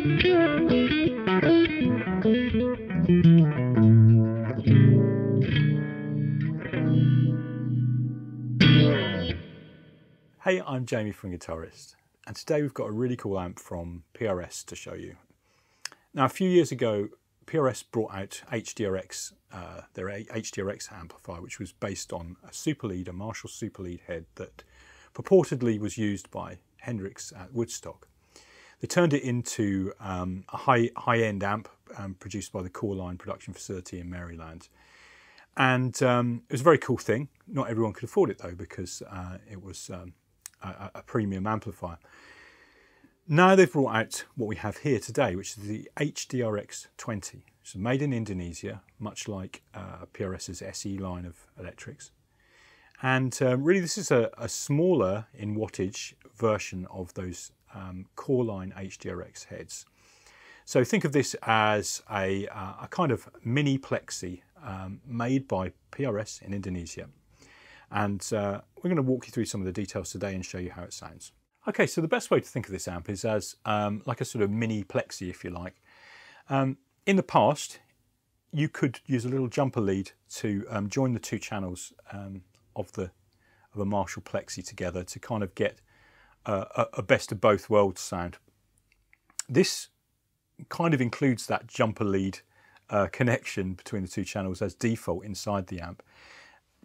Hey, I'm Jamie from Guitarist, and today we've got a really cool amp from PRS to show you. Now, a few years ago, PRS brought out HDRX, uh, their HDRX amplifier, which was based on a super lead, a Marshall super lead head that purportedly was used by Hendrix at Woodstock. They turned it into um, a high high end amp um, produced by the Core Line production facility in Maryland. And um, it was a very cool thing. Not everyone could afford it though, because uh, it was um, a, a, premium amplifier. Now they've brought out what we have here today, which is the HDRX 20. It's made in Indonesia, much like uh, PRS's SE line of electrics. And um, really this is a, a, smaller in wattage version of those um, core line HDRX heads. So think of this as a, uh, a kind of mini plexi um, made by PRS in Indonesia. And uh, we're going to walk you through some of the details today and show you how it sounds. Okay, so the best way to think of this amp is as um, like a sort of mini plexi, if you like. Um, in the past, you could use a little jumper lead to um, join the two channels um, of the of a Marshall plexi together to kind of get uh, a, best of both worlds sound. This kind of includes that jumper lead uh, connection between the two channels as default inside the amp,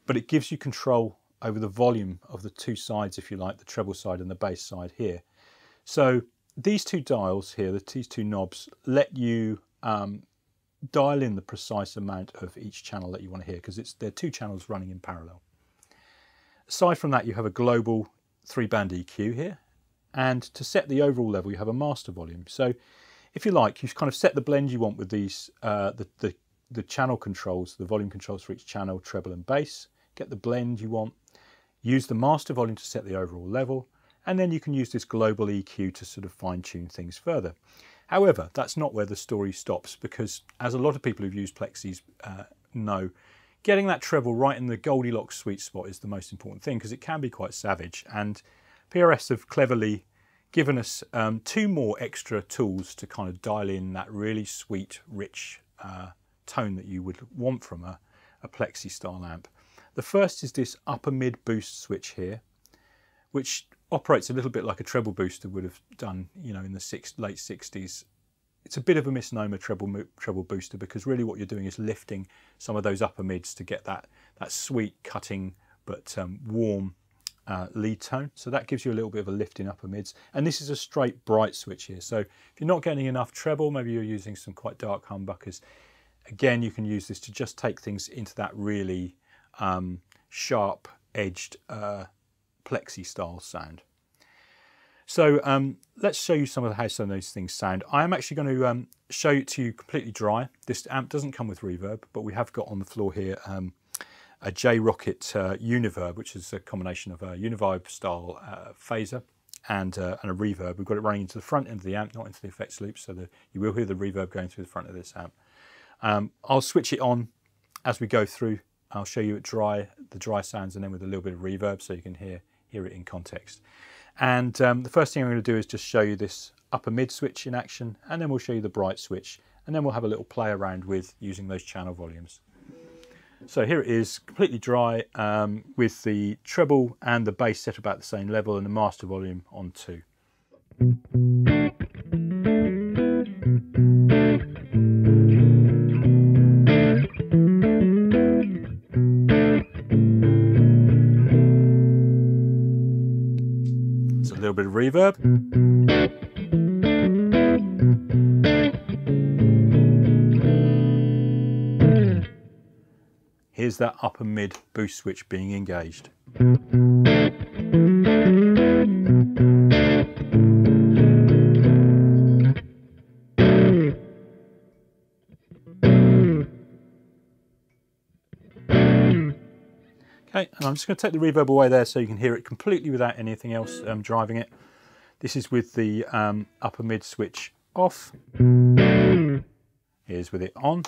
but it gives you control over the volume of the two sides, if you like, the treble side and the bass side here. So these two dials here, these two knobs, let you um, dial in the precise amount of each channel that you want to hear because it's they're two channels running in parallel. Aside from that, you have a global three band EQ here. And to set the overall level, you have a master volume. So if you like, you kind of set the blend you want with these, uh, the, the, the channel controls, the volume controls for each channel, treble and bass, get the blend you want, use the master volume to set the overall level, and then you can use this global EQ to sort of fine tune things further. However, that's not where the story stops because as a lot of people who've used Plexis uh, know, getting that treble right in the Goldilocks sweet spot is the most important thing because it can be quite savage and PRS have cleverly given us um, two more extra tools to kind of dial in that really sweet, rich uh, tone that you would want from a, a Plexi style amp. The first is this upper mid boost switch here, which operates a little bit like a treble booster would have done, you know, in the six, late 60s it's a bit of a misnomer treble treble booster because really what you're doing is lifting some of those upper mids to get that that sweet cutting but um, warm uh, lead tone. So that gives you a little bit of a lift in upper mids. And this is a straight bright switch here. So if you're not getting enough treble, maybe you're using some quite dark humbuckers, again, you can use this to just take things into that really um, sharp edged uh, plexi style sound. So um, let's show you some of how some of those things sound. I am actually going to um, show it to you completely dry. This amp doesn't come with reverb, but we have got on the floor here um, a J. Rockett uh, Univerb, which is a combination of a Univibe style uh, phaser and, uh, and a reverb. We've got it running into the front end of the amp, not into the effects loop, so the, you will hear the reverb going through the front of this amp. Um, I'll switch it on as we go through. I'll show you it dry, the dry sounds, and then with a little bit of reverb so you can hear, hear it in context. And um, the first thing I'm going to do is just show you this upper mid switch in action and then we'll show you the bright switch and then we'll have a little play around with using those channel volumes. So here it is completely dry um, with the treble and the bass set about the same level and the master volume on 2. Little bit of reverb. Here's that upper mid boost switch being engaged. Okay, and I'm just going to take the reverb away there so you can hear it completely without anything else um, driving it. This is with the um, upper mid switch off. Here's with it on.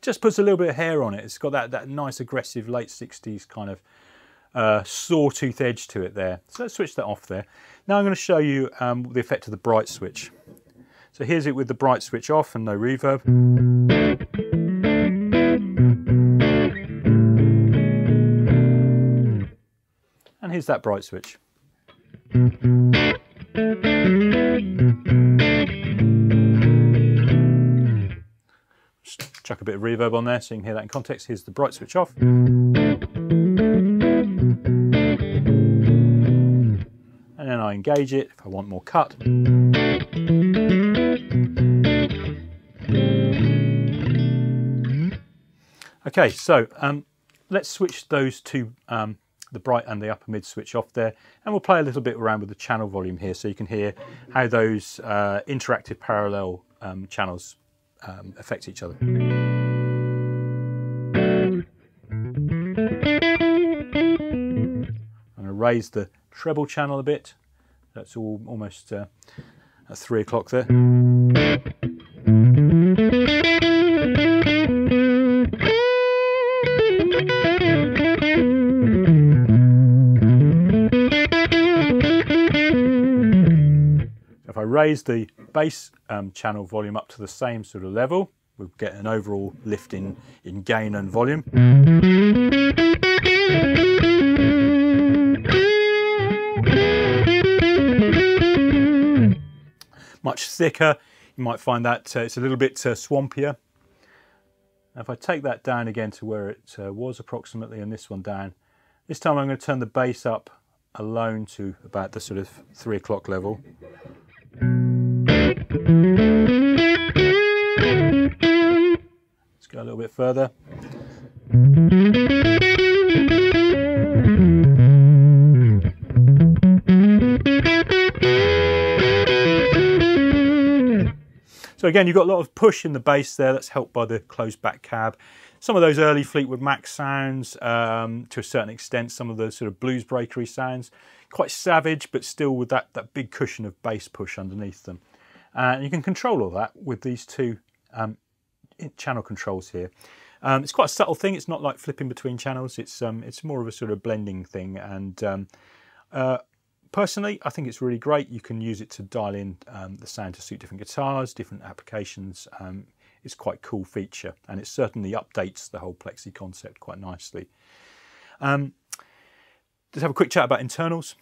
Just puts a little bit of hair on it. It's got that, that nice aggressive late 60s kind of uh, sawtooth edge to it there. So let's switch that off there. Now I'm going to show you um, the effect of the bright switch. So here's it with the bright switch off and no reverb. And here's that bright switch. Just chuck a bit of reverb on there so you can hear that in context. Here's the bright switch off. And then I engage it if I want more cut. Okay, so um, let's switch those two, um, the bright and the upper mid switch off there, and we'll play a little bit around with the channel volume here so you can hear how those uh, interactive parallel um, channels um, affect each other. I'm going to raise the treble channel a bit. That's all almost uh, at three o'clock there. Raise the bass um, channel volume up to the same sort of level, we'll get an overall lift in, in gain and volume. Much thicker, you might find that uh, it's a little bit uh, swampier. Now if I take that down again to where it uh, was approximately and this one down, this time I'm going to turn the bass up alone to about the sort of three o'clock level. Let's go a little bit further. So again, you've got a lot of push in the bass there. That's helped by the closed back cab. Some of those early Fleetwood Mac sounds, um, to a certain extent, some of the sort of blues breakery sounds, quite savage, but still with that, that big cushion of bass push underneath them. And you can control all that with these two um, channel controls here. Um, it's quite a subtle thing. It's not like flipping between channels. It's um, it's more of a sort of blending thing. And um, uh, personally, I think it's really great. You can use it to dial in um, the sound to suit different guitars, different applications. Um, it's quite a cool feature, and it certainly updates the whole Plexi concept quite nicely. Um, let's have a quick chat about internals.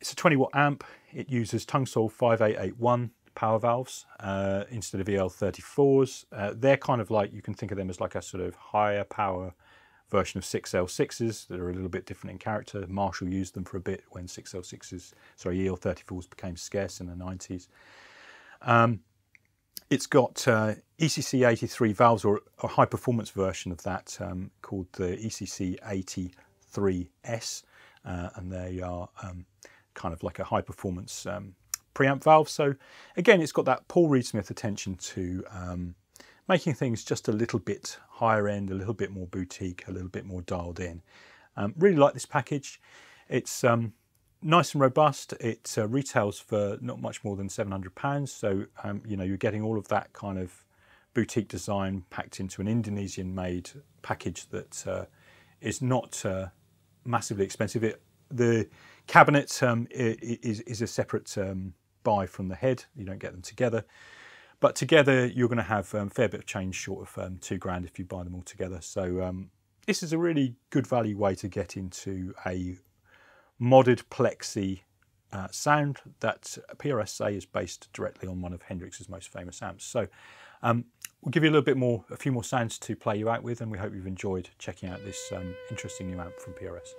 It's a 20 watt amp. It uses Tungsol 5881 power valves uh, instead of EL34s. Uh, they're kind of like, you can think of them as like a sort of higher power version of 6L6s that are a little bit different in character. Marshall used them for a bit when 6L6s, sorry, EL34s became scarce in the 90s. Um, it's got uh, ECC83 valves or a high performance version of that um, called the ECC83S uh, and they are um, kind of like a high performance um, preamp valve. So again, it's got that Paul Reed Smith attention to um, making things just a little bit higher end, a little bit more boutique, a little bit more dialed in. Um, really like this package. It's um, nice and robust. It uh, retails for not much more than £700. So, um, you know, you're getting all of that kind of boutique design packed into an Indonesian made package that uh, is not uh, massively expensive. It, the cabinet um, is, is, a separate buy from the head. You don't get them together. But together, you're going to have a um, fair bit of change short of um, two grand if you buy them all together. So um, this is a really good value way to get into a modded Plexi uh, sound that PRS say is based directly on one of Hendrix's most famous amps. So um, we'll give you a little bit more, a few more sounds to play you out with, and we hope you've enjoyed checking out this um, interesting new amp from PRS.